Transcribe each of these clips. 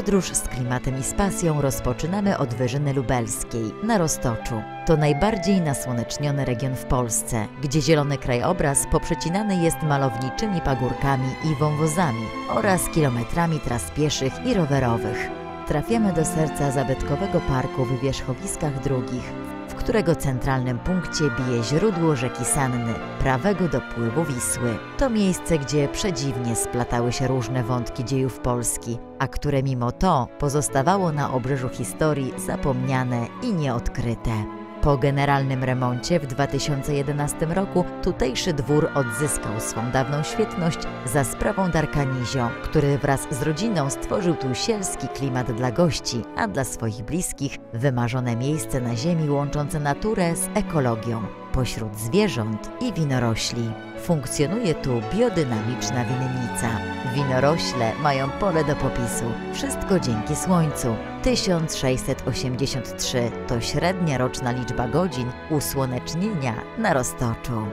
Podróż z klimatem i z pasją rozpoczynamy od Wyżyny Lubelskiej, na Roztoczu. To najbardziej nasłoneczniony region w Polsce, gdzie zielony krajobraz poprzecinany jest malowniczymi pagórkami i wąwozami oraz kilometrami tras pieszych i rowerowych. Trafiamy do serca zabytkowego parku w Wierzchowiskach Drugich, którego centralnym punkcie bije źródło rzeki Sanny, prawego dopływu Wisły. To miejsce, gdzie przedziwnie splatały się różne wątki dziejów Polski, a które mimo to pozostawało na obrzeżu historii zapomniane i nieodkryte. Po generalnym remoncie w 2011 roku tutejszy dwór odzyskał swą dawną świetność za sprawą Darka Nizio, który wraz z rodziną stworzył tu sielski klimat dla gości, a dla swoich bliskich wymarzone miejsce na ziemi łączące naturę z ekologią, pośród zwierząt i winorośli. Funkcjonuje tu biodynamiczna winnica. Winorośle mają pole do popisu. Wszystko dzięki słońcu. 1683 to średnia roczna liczba godzin usłonecznienia na Roztoczu.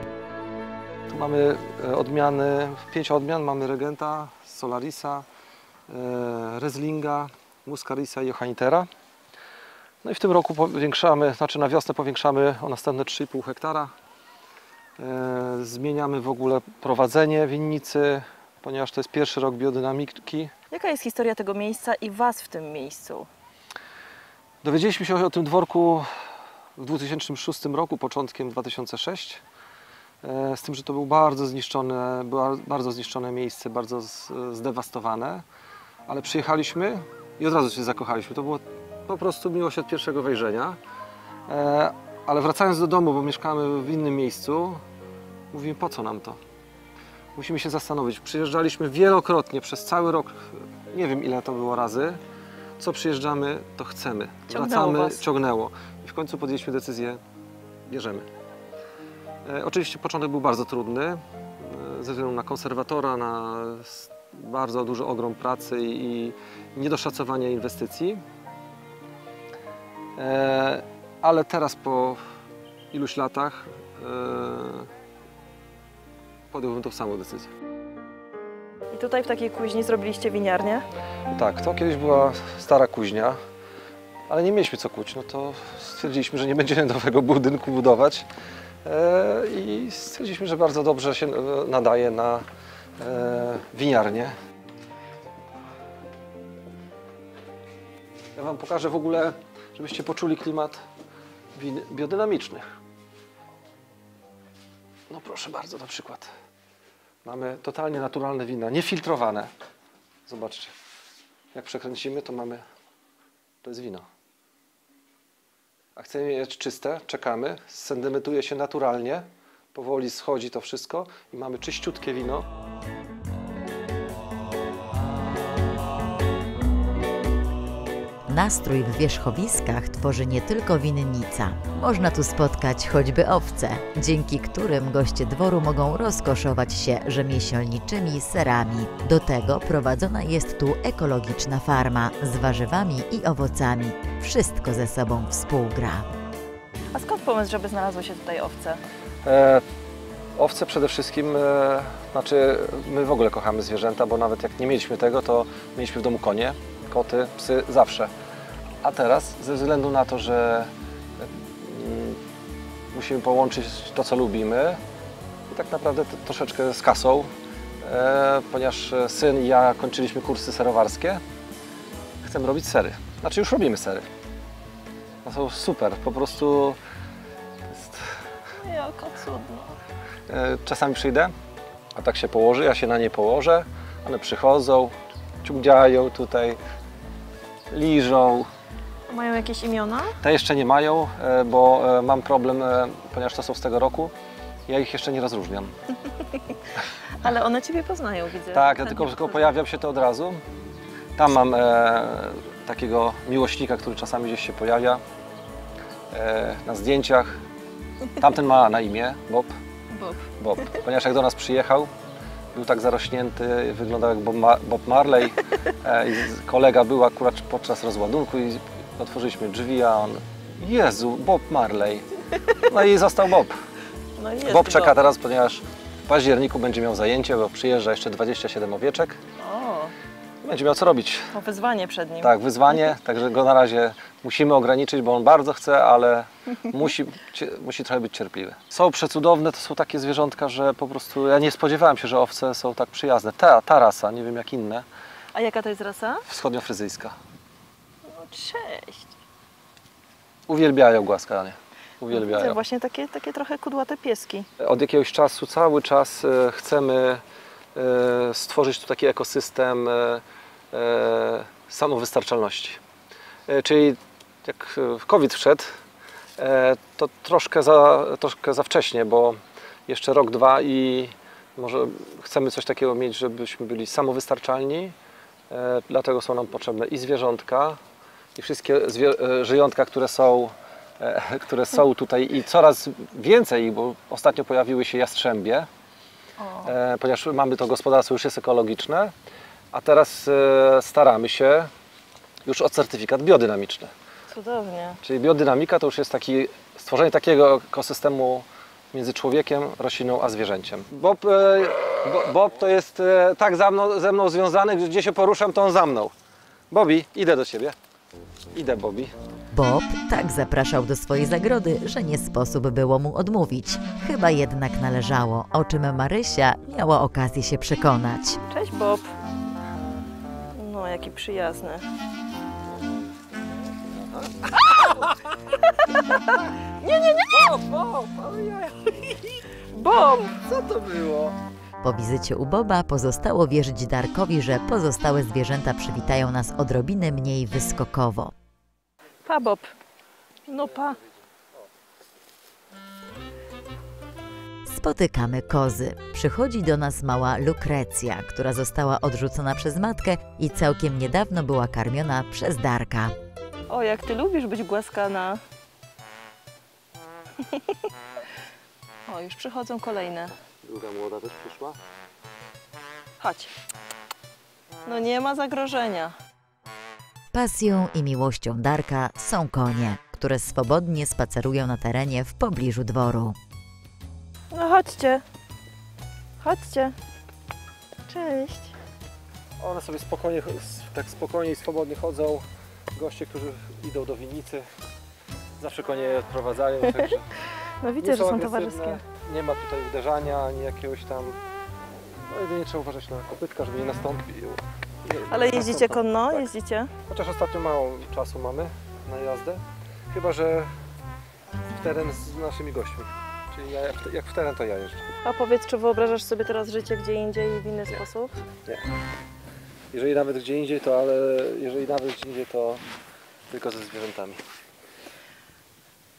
Tu mamy e, odmiany, pięć odmian. Mamy Regenta, Solarisa, e, Rezlinga, Muscarisa i Johannitera. No i w tym roku powiększamy, znaczy na wiosnę powiększamy o następne 3,5 hektara. E, Zmieniamy w ogóle prowadzenie winnicy, ponieważ to jest pierwszy rok biodynamiki. Jaka jest historia tego miejsca i Was w tym miejscu? Dowiedzieliśmy się o tym dworku w 2006 roku, początkiem 2006. E, Z tym, że to był bardzo zniszczone, było bardzo zniszczone miejsce, bardzo zdewastowane. Ale przyjechaliśmy i od razu się zakochaliśmy. To było po prostu miłość od pierwszego wejrzenia. Ale wracając do domu, bo mieszkamy w innym miejscu, mówimy po co nam to? Musimy się zastanowić. Przyjeżdżaliśmy wielokrotnie przez cały rok, nie wiem ile to było razy. Co przyjeżdżamy, to chcemy. Ciągnęło Wracamy, was. ciągnęło. I w końcu podjęliśmy decyzję, bierzemy. E, oczywiście początek był bardzo trudny, e, ze względu na konserwatora, na s- bardzo duży ogrom pracy i, i niedoszacowanie inwestycji. E, ale teraz po iluś latach e, podjąłbym tą samą decyzję. I tutaj w takiej kuźni zrobiliście winiarnię. Tak, to kiedyś była stara kuźnia, ale nie mieliśmy co kuć. No to stwierdziliśmy, że nie będziemy nowego budynku budować e, i stwierdziliśmy, że bardzo dobrze się e, nadaje na e, winiarnię. Ja Wam pokażę w ogóle, żebyście poczuli klimat biodynamicznych. No proszę bardzo, na przykład. Mamy totalnie naturalne wina, niefiltrowane. Zobaczcie. Jak przekręcimy, to mamy. To jest wino. A chcemy je czyste, czekamy, sendymentuje się naturalnie, powoli schodzi to wszystko i mamy czyściutkie wino. Nastrój w wierzchowiskach tworzy nie tylko winnica. Można tu spotkać choćby owce, dzięki którym goście dworu mogą rozkoszować się rzemieślniczymi serami. Do tego prowadzona jest tu ekologiczna farma z warzywami i owocami. Wszystko ze sobą współgra. A skąd pomysł, żeby znalazły się tutaj owce? E, owce przede wszystkim, e, znaczy my w ogóle kochamy zwierzęta, bo nawet jak nie mieliśmy tego, to mieliśmy w domu konie, koty, psy zawsze. A teraz ze względu na to, że mm, musimy połączyć to, co lubimy i tak naprawdę troszeczkę z kasą, e, ponieważ syn i ja kończyliśmy kursy serowarskie, chcemy robić sery. Znaczy już robimy sery. No są super, po prostu Jaka cudna. E, Czasami przyjdę, a tak się położy, ja się na nie położę, one przychodzą, ciągniają tutaj, liżą. Mają jakieś imiona? Te jeszcze nie mają, e, bo e, mam problem, e, ponieważ to są z tego roku, ja ich jeszcze nie rozróżniam. Ale one Ciebie poznają, widzę. Tak, ja Chętnie tylko, pojawiam się to od razu. Tam mam e, takiego miłośnika, który czasami gdzieś się pojawia e, na zdjęciach. Tamten ma na imię Bob. Bob. Bob, ponieważ jak do nas przyjechał, był tak zarośnięty, wyglądał jak Bob, Ma Bob Marley. E, kolega był akurat podczas rozładunku i otworzyliśmy drzwi, a on Jezu, Bob Marley. No i został Bob. No jest Bob czeka Bob. teraz, ponieważ w październiku będzie miał zajęcie, bo przyjeżdża jeszcze 27 owieczek. O, będzie miał co robić. O wyzwanie przed nim. Tak, wyzwanie, także go na razie musimy ograniczyć, bo on bardzo chce, ale musi, musi trochę być cierpliwy. Są przecudowne, to są takie zwierzątka, że po prostu ja nie spodziewałem się, że owce są tak przyjazne. Ta, ta rasa, nie wiem jak inne, A jaka to jest rasa? wschodniofryzyjska. O, cześć. Uwielbiają głaskanie, Widzę uwielbiają. właśnie takie, takie trochę kudłate pieski. Od jakiegoś czasu, cały czas e, chcemy e, stworzyć tu taki ekosystem e, samowystarczalności. Czyli jak COVID wszedł, to troszkę za, troszkę za wcześnie, bo jeszcze rok, dwa i może chcemy coś takiego mieć, żebyśmy byli samowystarczalni. Dlatego są nam potrzebne i zwierzątka, i wszystkie e, żyjątka, które są, e, które są tutaj i coraz więcej, bo ostatnio pojawiły się jastrzębie, O. e, ponieważ mamy to gospodarstwo już jest ekologiczne, a teraz staramy się już o certyfikat biodynamiczny. Cudownie. Czyli biodynamika to już jest taki, stworzenie takiego ekosystemu między człowiekiem, rośliną a zwierzęciem. Bob, Bo- Bob to jest tak za mną, ze mną związany, że gdzie się poruszam, to on za mną. Bobby, idę do ciebie. Idę, Bobby. Bob tak zapraszał do swojej zagrody, że nie sposób było mu odmówić. Chyba jednak należało, o czym Marysia miała okazję się przekonać. Cześć Bob. No, jaki przyjazny. Nie, nie, nie! Bob! Co to było? Po wizycie u Boba pozostało wierzyć Darkowi, że pozostałe zwierzęta przywitają nas odrobinę mniej wyskokowo. Pa Bob. No pa. Spotykamy kozy. Przychodzi do nas mała Lukrecja, która została odrzucona przez matkę i całkiem niedawno była karmiona przez Darka. O, jak ty lubisz być głaskana. O, już przychodzą kolejne. Druga młoda też przyszła. Chodź. No nie ma zagrożenia. Pasją i miłością Darka są konie, które swobodnie spacerują na terenie w pobliżu dworu. No chodźcie. Chodźcie. Cześć. One sobie spokojnie, tak spokojnie i swobodnie chodzą. Goście, którzy idą do winnicy, zawsze konie je odprowadzają. Także No widzę, nie że są towarzyskie. Nie ma tutaj uderzania, ani jakiegoś tam... No jedynie trzeba uważać na kopytka, żeby nie nastąpił. nie- Ale nie jeździcie konno? Tak. Jeździcie? Chociaż ostatnio mało czasu mamy na jazdę. Chyba, że w teren z naszymi gośćmi. Czyli ja, jak, w- teren, to ja jeżdżę. A powiedz, czy wyobrażasz sobie teraz życie gdzie indziej i w inny Nie. sposób? Jeżeli nawet gdzie indziej, to ale jeżeli nawet gdzie indziej, to tylko ze zwierzętami.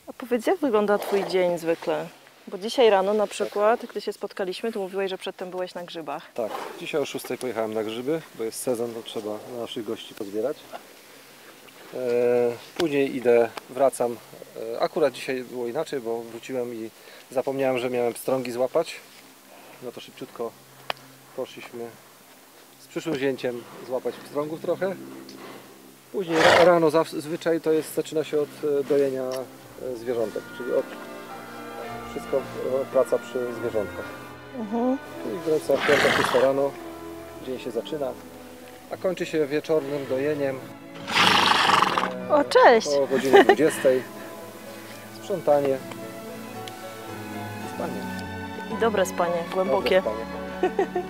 A powiedz, jak wygląda Twój dzień zwykle? Bo dzisiaj rano na przykład, gdy się spotkaliśmy, to mówiłeś, że przedtem byłeś na grzybach. Tak, dzisiaj o 6 pojechałem na grzyby, bo jest sezon, to trzeba naszych gości pozbierać. E, później idę, wracam. E, akurat dzisiaj było inaczej, bo wróciłem i zapomniałem, że miałem pstrągi złapać. No to szybciutko poszliśmy z przyszłym wzięciem złapać pstrągów trochę. Później ra- rano zazwyczaj to jest, zaczyna się od e, dojenia zwierzątek, czyli od wszystko e, praca przy zwierzątkach. Mhm. Czyli wraca 5 rano, dzień się zaczyna, a kończy się wieczornym dojeniem O, cześć! o godzinie 20. Sprzątanie, spanie. I dobre spanie, głębokie. Dobre spanie.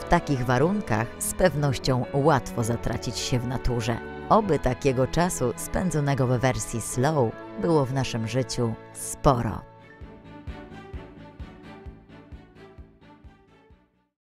W takich warunkach z pewnością łatwo zatracić się w naturze. Oby takiego czasu spędzonego we wersji slow było w naszym życiu sporo.